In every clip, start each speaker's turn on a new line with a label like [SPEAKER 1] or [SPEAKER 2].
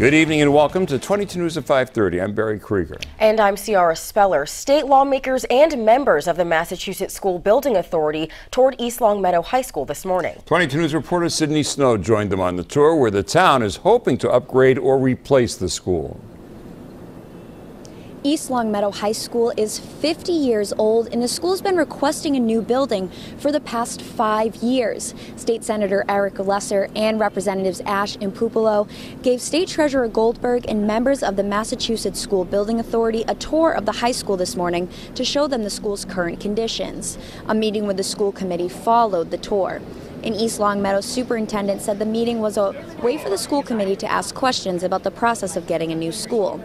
[SPEAKER 1] Good evening and welcome to 22 News at 5:30. I'm Barry Kriger.
[SPEAKER 2] And I'm Ciara Speller. State lawmakers and members of the Massachusetts School Building Authority toured East Longmeadow High School this morning.
[SPEAKER 1] 22 News reporter Sydney Snow joined them on the tour where the town is hoping to upgrade or replace the school.
[SPEAKER 3] East Longmeadow High School is 50 years old, and the school's been requesting a new building for the past five years. State Senator Eric Lesser and Representatives Ashe and Puppolo gave State Treasurer Goldberg and members of the Massachusetts School Building Authority a tour of the high school this morning to show them the school's current conditions. A meeting with the school committee followed the tour. An East Longmeadow superintendent said the meeting was a way for the school committee to ask questions about the process of getting a new school.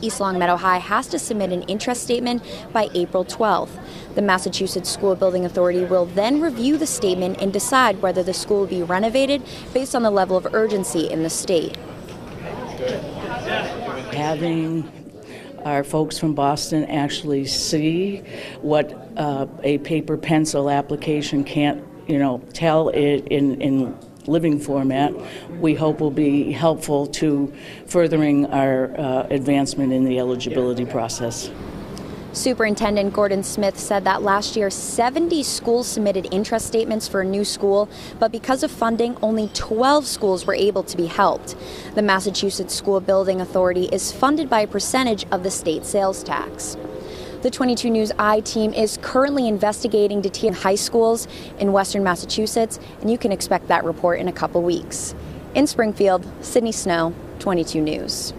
[SPEAKER 3] East Longmeadow High has to submit an interest statement by April 12th. The Massachusetts School Building Authority will then review the statement and decide whether the school will be renovated based on the level of urgency in the state.
[SPEAKER 4] Having our folks from Boston actually see what uh, a paper pencil application can't, you know, tell in, in living format, we hope will be helpful to furthering our uh, advancement in the eligibility process.
[SPEAKER 3] Superintendent Gordon Smith said that last year 70 schools submitted interest statements for a new school, but because of funding, only 12 schools were able to be helped. The Massachusetts School Building Authority is funded by a percentage of the state sales tax. The 22 News I team is currently investigating detention high schools in western Massachusetts, and you can expect that report in a couple weeks. In Springfield, Sydney Snow, 22 News.